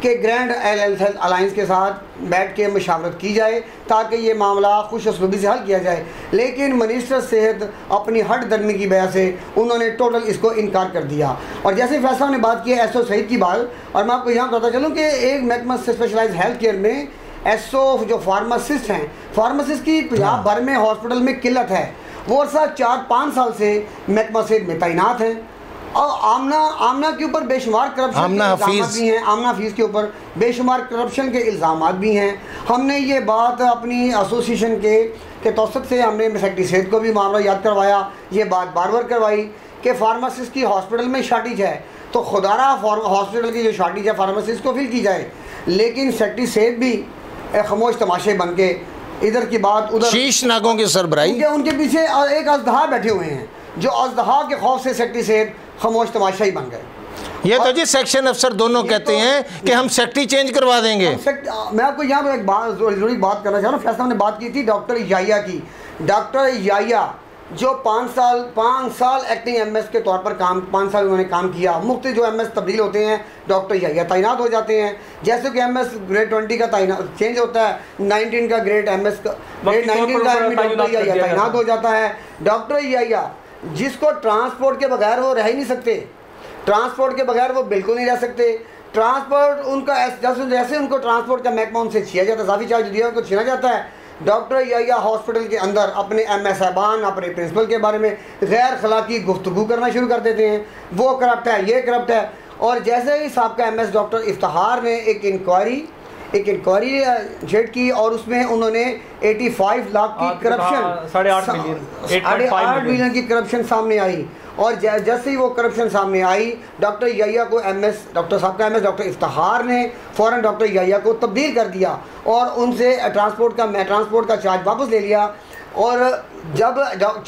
कि grand L L health alliance के साथ बैठ के मशावरत की जाए ताकि ये मामला खुश असलूबी से हल किया जाए। लेकिन मिनिस्टर सेहत अपनी हट दर्मी की वजह से उन्होंने टोटल इसको इनकार कर दिया। और जैसे फैसला ने बात की एस ओ सईद की बात और मैं आपको यहाँ बताता चलूँ कि एक महकमा स्पेशलाइज हेल्थ केयर में एस ओ जो फार्मासिस्ट हैं फार्मासिस्ट की पंजाब भर में हॉस्पिटल में किल्लत है। वो अरसा चार पाँच साल से महकमा सेहत में तैनात हैं। और आमना आमना के ऊपर बेशुमार करप्शन आमना हफीज़। भी हैं आमना हफीज़ के ऊपर बेशुमार करप्शन के इल्ज़ाम भी हैं। हमने ये बात अपनी एसोसिएशन के के तोसत से हमने सेक्रेटरी सेहत को भी मामला याद करवाया ये बात बार बार करवाई कि फार्मासिस्ट की हॉस्पिटल में शार्टेज है तो खुदारा हॉस्पिटल की जो शार्टेज है फार्मासिस्ट को फिल की जाए। लेकिन सेक्रेटरी सेहत भी खामोश तमाशे बन के इधर की बात उधर। शीश नागों की सरबराई उनके उनके पीछे एक अजहा बैठे हुए हैं जो अजहा के खौफ से सेक्रेटरी सेहत खामोश तमाशा ही बन गए। ये तो जी सेक्शन अफसर दोनों कहते तो- हैं कि हम सेक्रेटरी चेंज करवा देंगे। मैं आपको यहाँ पर एक बात ज़रूरी बात करना चाह रहा हूँ। फैसला ने बात की थी डॉक्टर याया की। डॉक्टर याया जो पाँच साल पाँच साल एक्टिंग एमएस के तौर पर काम पाँच साल उन्होंने काम किया। मुफ़्त जो एमएस तब्दील होते हैं डॉक्टर याया तैनात हो जाते हैं। जैसे कि एमएस ग्रेड ट्वेंटी का तैनात चेंज होता है नाइनटीन का ग्रेड एमएस का ग्रेड नाइनटीन का डॉक्टर याया तैनात हो जाता है। डॉक्टर याया जिसको ट्रांसपोर्ट के बगैर वो रह ही नहीं सकते। ट्रांसपोर्ट के बगैर वो बिल्कुल नहीं रह सकते। ट्रांसपोर्ट उनका जैसे जैसे उनको ट्रांसपोर्ट का महकमा उनसे छिया जाता है काफ़ी चार्ज दिया उनको छीना जाता है। डॉक्टर या हॉस्पिटल के अंदर अपने एम एस साहबान अपने प्रिंसिपल के बारे में गैर खलाकी गुफ्तु करना शुरू कर देते हैं। वो करप्ट है ये करप्ट है। और जैसे ही सबका एम एस डॉक्टर इफ्तार ने एक इंक्वायरी एक इंक्वायरी जेट की और उसमें उन्होंने 85 लाख की करप्शन हाँ, साढ़े आठ मिलियन, साढ़े आठ मिलियन। मिलियन की करप्शन सामने आई। और जैसे ही वो करप्शन सामने आई डॉक्टर याया को एमएस डॉक्टर साहब का एमएस डॉक्टर इफ्तार ने फ़ौरन डॉक्टर याया को तब्दील कर दिया और उनसे ट्रांसपोर्ट का ट्रांसपोर्ट का चार्ज वापस ले लिया। और जब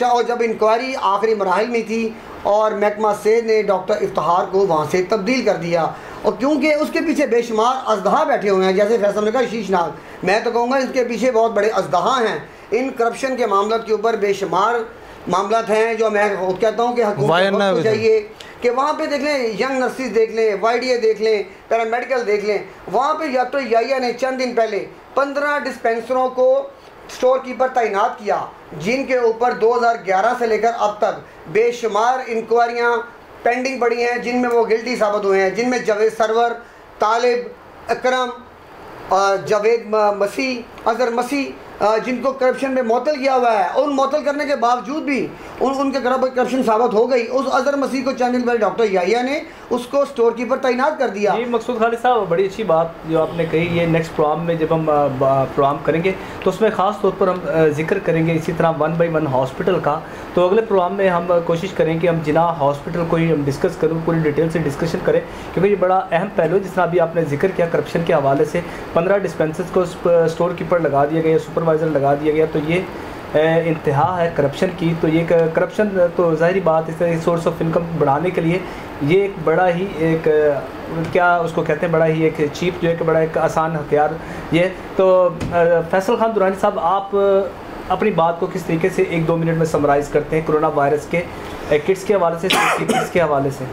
और जब इंक्वायरी आखिरी मराहल में थी और महकमा सेद ने डॉक्टर इफ्तार को वहाँ से तब्दील कर दिया। और क्योंकि उसके पीछे बेशुमार अजदहा बैठे हुए हैं, जैसे फैसल ने कहा शीशनाग। मैं तो कहूँगा इसके पीछे बहुत बड़े अजदहा हैं। इन करप्शन के मामलों के ऊपर बेशुमार मामला हैं जो मैं खुद कहता हूँ कि हुकूमत को चाहिए कि वहाँ पे देख लें यंग नर्सिस देख लें वाई देख लें पैरामेडिकल देख लें वहाँ पे डॉक्टर याया ने चंद दिन पहले पंद्रह डिस्पेंसरों को स्टोर कीपर तैनात किया जिनके ऊपर 2011 से लेकर अब तक बेशुमार इंक्वायरियाँ पेंडिंग पड़ी हैं जिनमें वो गिल्टी साबित हुए हैं जिनमें जावेद सरवर तालिब अक्रम जावेद मसीह अजहर मसीह जिनको करप्शन में मुअतल किया हुआ है उन मुअतल करने के बावजूद भी उन, उनके करप्शन साबित हो गई। उस अजहर मसीह को दिन पहले डॉक्टर याहिया ने उसको स्टोर कीपर तैनात कर दिया। जी, मकसूद खालिद साहब, बड़ी अच्छी बात जो आपने कही, ये नेक्स्ट प्रोग्राम में जब हम प्रोग्राम करेंगे तो उसमें ख़ास तौर पर हम ज़िक्र करेंगे इसी तरह वन बाई वन हॉस्पिटल का। तो अगले प्रोग्राम में हम कोशिश करें कि हम जिना हॉस्पिटल को ही हम डिस्कस करूँ, पूरी डिटेल से डिस्कशन करें, क्योंकि ये बड़ा अहम पहलू जिस तरह अभी आपने ज़िक्र किया करप्शन के हवाले से। पंद्रह डिस्पेंसर्स को स्टोर कीपर लगा दिया गया सुपरवाइज़र लगा दिया गया तो ये इंतहा है करप्शन की। तो ये करप्शन तो ज़ाहरी बात इस सोर्स ऑफ़ इनकम बढ़ाने के लिए ये एक बड़ा ही एक, क्या उसको कहते हैं, बड़ा ही एक चीप जो है कि बड़ा एक आसान हथियार ये। तो फैसल खान दुरानी साहब, आप अपनी बात को किस तरीके से एक दो मिनट में समराइज़ करते हैं कोरोना वायरस के किट्स के हवाले से किट्स के हवाले से?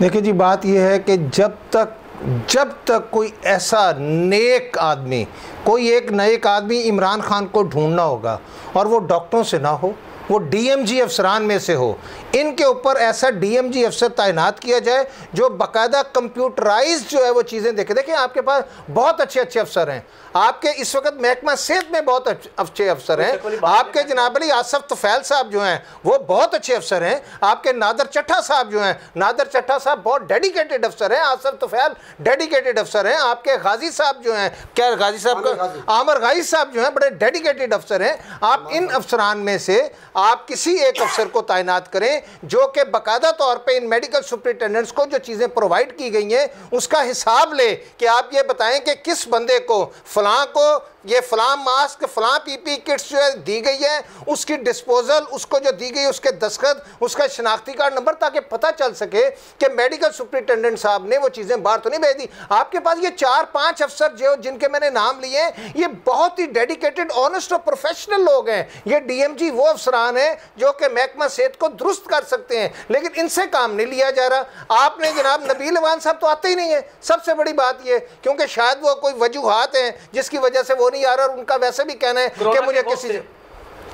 देखिए जी, बात यह है कि जब तक जब तक कोई ऐसा नेक आदमी, कोई एक नेक आदमी इमरान खान को ढूंढना होगा और वो डॉक्टरों से ना हो वो डीएमजी अफसरान में से हो। इनके ऊपर ऐसा डीएमजी अफसर तैनात किया जाए जो बाकायदा कंप्यूटराइज जो है वो चीज़ें देखे। देखिए आपके पास बहुत अच्छे अच्छे अफसर हैं। आपके इस वक्त महकमा सेहत में बहुत अच्छे- अफसर हैं। आपके जनाब अली आसफ तुफैल साहब जो हैं वो बहुत अच्छे अफसर हैं। आपके नादर चट्ठा साहब जो हैं नादर चट्ठा साहब बहुत डेडिकेटेड अफसर हैं। आसफ तुफैल डेडिकेटेड अफसर हैं। आपके गाजी साहब जो हैं क्या गाजी साहब का आमर गाजी साहब जो हैं बड़े डेडिकेटेड अफसर हैं। आप इन अफसरान में से आप किसी एक अफसर को तैनात करें, जो कि बाकायदा तौर पर इन मेडिकल सुप्रिटेंडेंट्स को जो चीज़ें प्रोवाइड की गई हैं, उसका हिसाब ले कि आप ये बताएँ कि किस बंदे को, फलां को ये फलां मास्क, फलां पीपी किट्स जो है दी गई है, उसकी डिस्पोजल उसको जो दी गई उसके दस्खत उसका शनाख्ती कार्ड नंबर ताकि पता चल सके कि मेडिकल सुप्रिटेंडेंट साहब ने वो चीज़ें बाहर तो नहीं भेज दी। आपके पास ये चार पाँच अफसर जो जिनके मैंने नाम लिए हैं, ये बहुत ही डेडिकेटेड ऑनेस्ट और प्रोफेशनल लोग हैं। ये डीएमजी वो अफसरान हैं जो कि महकमा सेहत को दुरुस्त कर सकते हैं, लेकिन इनसे काम नहीं लिया जा रहा। आपने जनाब नबील अवान साहब तो आते ही नहीं है। सबसे बड़ी बात यह क्योंकि शायद वो कोई वजूहत हैं जिसकी वजह से वो नहीं आ रहा और उनका वैसे भी कहना है कि मुझे किसी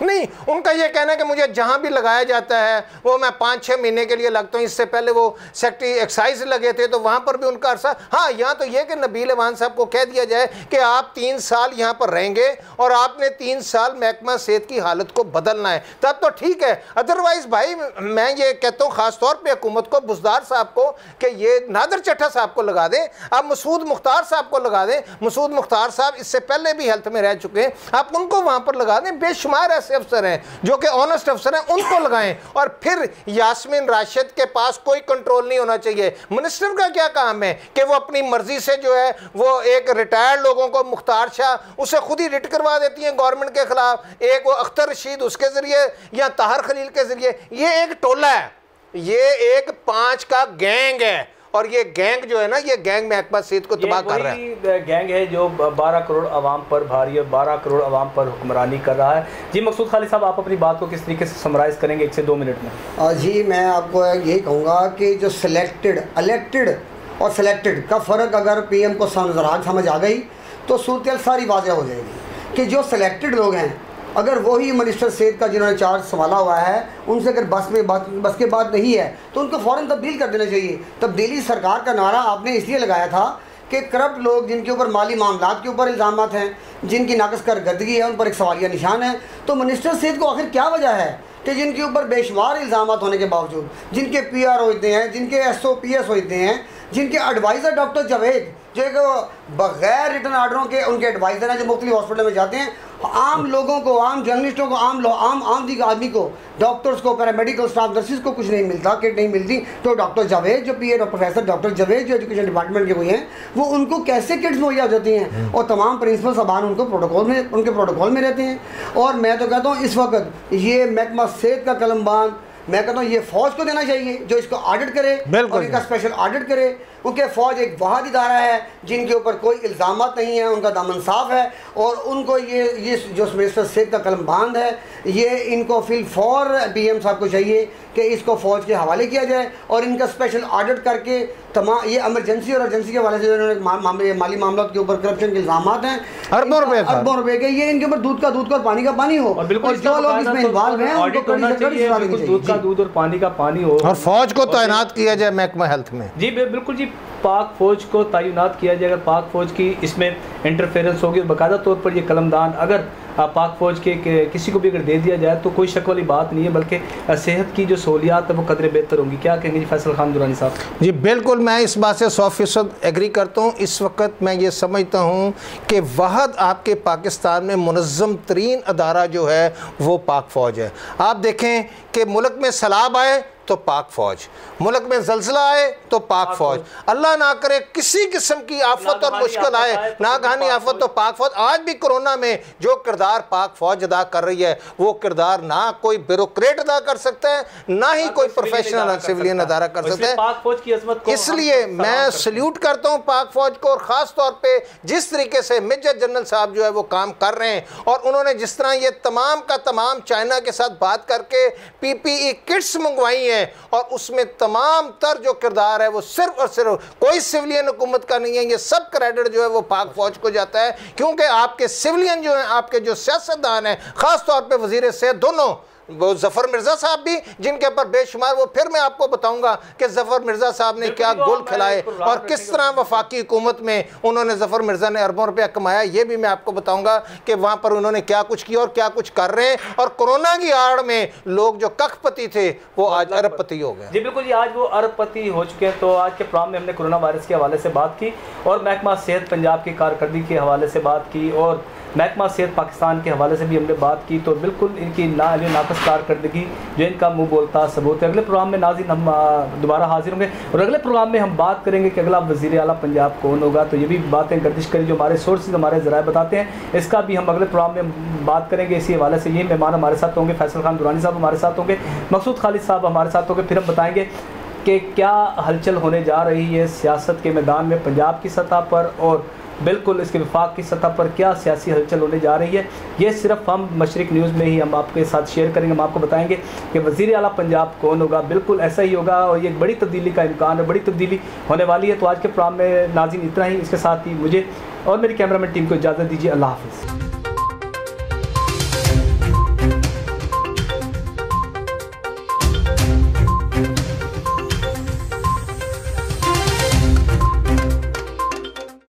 नहीं, उनका ये कहना है कि मुझे जहाँ भी लगाया जाता है, वो मैं पाँच छः महीने के लिए लगता हूँ। इससे पहले वो सेक्ट्री एक्साइज लगे थे तो वहाँ पर भी उनका अरसा। हाँ यहाँ तो ये कि नबील अवान साहब को कह दिया जाए कि आप तीन साल यहाँ पर रहेंगे और आपने तीन साल महकमा सेहत की हालत को बदलना है। तब तो ठीक है। अदरवाइज़ भाई, मैं ये कहता हूँ ख़ास तौर पर हुकूमत को, बुजदार साहब को, कि ये नादर चट्टा साहब को लगा दें। आप मसूद मुख्तार साहब को लगा दें। मसूद मुख्तार साहब इससे पहले भी हेल्थ में रह चुके हैं। आप उनको वहाँ पर लगा दें। बेशुमार ऐसे अफसर हैं जो कि ऑनेस्ट अफसर हैं, उनको लगाएँ। और फिर यासमिन राशिद के पास कोई कंट्रोल नहीं होना चाहिए। मिनिस्टर का क्या काम है कि वो अपनी मर्ज़ी से जो है, वो एक रिटायर्ड लोगों को मुख्तार शाह, उसे खुद ही रिट करवा देती हैं गवर्नमेंट के खिलाफ। एक वो अख्तर रशीद उसके ज़रिए या ताहर खलील के ज़रिए। ये एक टोला है। ये एक पाँच का गैंग है। और ये गैंग जो है ना ये गैंग महकमा सेहत को तबाह कर रहा है। गैंग है जो 12 करोड़ आवाम पर भारी और 12 करोड़ आवाम पर हुक्मरानी कर रहा है। जी मकसूद खाली साहब आप अपनी बात को किस तरीके से समराइज़ करेंगे एक से दो मिनट में? जी मैं आपको यही कहूँगा कि जो सिलेक्टेड अलेक्टेड और सिलेक्टेड का फ़र्क अगर पीएम को समझ आ गई तो सूरत सारी वाजह हो जाएगी कि जो सिलेक्टेड लोग हैं अगर वही मिनिस्टर सेहत का जिन्होंने चार्ज संभाला हुआ है, उनसे अगर बस में बात बस के बाद नहीं है तो उनको फ़ौर तब्दील कर देना चाहिए। तब्दीली सरकार का नारा आपने इसलिए लगाया था कि करप्ट लोग जिनके ऊपर माली मामला के ऊपर इल्ज़ाम हैं, जिनकी नाकस कर गर्दगी है, उन पर एक सवालिया निशान है। तो मिनिस्टर सेहत को आखिर क्या वजह है कि जिनके ऊपर बेशुमार इल्ज़ाम होने के बावजूद, जिनके पी आर होते हैं, जिनके एस ओ पी एस होते हैं जिनके एडवाइज़र डॉक्टर जावेद जो एक बगैर रिटर्न आर्डरों के उनके एडवाइज़र हैं जो मुख्तलि हॉस्पिटल में जाते हैं आम लोगों को आम जर्नलिस्टों को आम लो, आम आम दी आदमी को डॉक्टर्स को पैरामेडिकल स्टाफ नर्सिस को कुछ नहीं मिलता किट नहीं मिलती। तो डॉक्टर जावेद जो पी प्रोफेसर डॉक्टर जावेद जो एजुकेशन डिपार्टमेंट के हुए हैं वो उनको कैसे किट्स मुहैया हो जाती हैं? हम्म। और तमाम प्रिंसिपल सामान उनको प्रोटोकॉल में उनके प्रोटोकॉल में रहते हैं। और मैं तो कहता हूँ इस वक्त ये महकमा सेहत का कलमबान मैं कहता हूँ ये फौज को देना चाहिए जो इसको ऑडिट करे और इनका स्पेशल ऑडिट करे। क्योंकि फ़ौज एक वाद इदारा है जिनके ऊपर कोई इल्ज़ाम नहीं है उनका दामन साफ़ है और उनको ये ये जो मिनिस्टर सेख का कलम बाँध है ये इनको फिल फॉर पी एम साहब को चाहिए कि इसको फ़ौज के हवाले किया जाए और इनका स्पेशल ऑडिट करके तमाम ये एमरजेंसी और अर्जेंसी के हवाले से उन्होंने माली मामलों के ऊपर करप्शन के इल्ज़ाम हैं अरबों रुपए अरबों रुपए के ये इनके ऊपर दूध का दूध का और पानी का पानी हो और जो लोग इसमें इन्वॉल्व हैं दूध का दूध और पानी का पानी हो। और फौज को तैनात किया जाए महकमा हेल्थ में। जी बिल्कुल जी पाक फ़ौज को तैनात किया जाए। अगर पाक फ़ौज की इसमें इंटरफेरेंस होगी और बाकायदा तौर पर यह कलमदान अगर पाक फ़ौज के, के किसी को भी अगर दे दिया जाए तो कोई शक वाली बात नहीं है बल्कि सेहत की जो सहूलियात है वो कदर बेहतर होंगी। क्या कहेंगे जी फैसल खान दुरानी साहब? जी बिल्कुल मैं इस बात से सौ फ़ीसद एग्री करता हूँ। इस वक्त मैं ये समझता हूँ कि वहद आपके पाकिस्तान में मनज़म तरीन अदारा जो है वो पाक फ़ौज है। आप देखें कि मुल्क में सैलाब आए तो पाक फौज। मुल्क में जलजिला आए तो पाक फौज। अल्लाह ना करे किसी किस्म की आफत और मुश्किल आए तो नागहानी आफत तो पाक फौज। आज भी कोरोना में जो किरदार पाक फौज अदा कर रही है वो किरदार ना कोई ब्यूरोक्रेट अदा कर सकता है ना ही कोई प्रोफेशनल सिविलियन अदारा कर सकता है। इसलिए मैं सल्यूट करता हूँ। पाक फौज को और ख़ास तौर पर जिस तरीके से मेजर जनरल साहब जो है वो काम कर रहे हैं और उन्होंने जिस तरह ये तमाम का तमाम चाइना के साथ बात करके पी पी किट्स मंगवाई हैं हैं और उसमें तमाम तर जो किरदार है वो सिर्फ़ और सिर्फ़ कोई सिविलियन हुकूमत का नहीं है, ये सब क्रेडिट जो है वो पाक फौज को जाता है, क्योंकि आपके सिविलियन जो हैं, आपके जो सियासतदान हैं ख़ास तौर पर वज़ीर सेहत दोनों वो जफ़र मिर्ज़ा साहब भी जिनके ऊपर बेशुमार वो फिर मैं आपको बताऊँगा कि जफ़र मिर्ज़ा साहब ने क्या गोल खिलाए और किस तरह वफाकी हुकूमत में उन्होंने जफ़र मिर्ज़ा ने अरबों रुपया कमाया ये भी मैं आपको बताऊँगा कि वहाँ पर उन्होंने क्या कुछ किया और क्या कुछ कर रहे हैं। और कोरोना की आड़ में लोग जो कखपति थे वो आज अरबपति हो गए। जी बिल्कुल जी आज वो अरबपति हो चुके हैं। तो आज के प्रोग्राम में हमने कोरोना वायरस के हवाले से बात की और महकमा सेहत पंजाब की कारकर्दगी के हवाले से बात की और महकमा सेहत पाकिस्तान के हवाले से भी हमने बात की। तो बिल्कुल इनकी ना नाकस नाकस कारकर्दगी जो इनका मुँह बोलता सबूत है। अगले प्रोग्राम में नाजिन हम दोबारा हाजिर होंगे। और अगले प्रोग्राम में हम बात करेंगे कि अगला वज़ीर अला पंजाब कौन होगा। तो ये भी बातें गर्दिश करी जो हमारे सोर्सेज हमारे ज़रा बताते हैं। इसका भी हम अगले प्रोग्राम में बात करेंगे। इसी हवाले से ये मेहमान हमारे साथ होंगे। फैसल खान दुरानी साहब हमारे साथ होंगे। मकसूद खालिद साहब हमारे साथ होंगे। फिर हम बताएँगे कि क्या हलचल होने जा रही है सियासत के मैदान में, पंजाब की सतह पर और बिल्कुल इसके विफाक की सतह पर क्या सियासी हलचल होने जा रही है, ये सिर्फ़ हम मशरक न्यूज़ में ही, हम आपके साथ शेयर करेंगे, हम आपको बताएँगे कि वज़ी अला पंजाब कौन होगा। बिल्कुल ऐसा ही होगा और ये बड़ी तब्दीली का इम्कान है, बड़ी तब्दीली होने वाली है। तो आज के प्रोग्राम में नाजिन इतना ही, इसके साथ ही मुझे और मेरी कैमरा मैन टीम को इजाज़त दीजिए। अल्लाह हाफिज़।